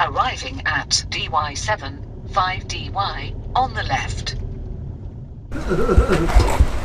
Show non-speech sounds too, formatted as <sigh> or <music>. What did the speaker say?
Arriving at DY7, 5DY, on the left. <laughs>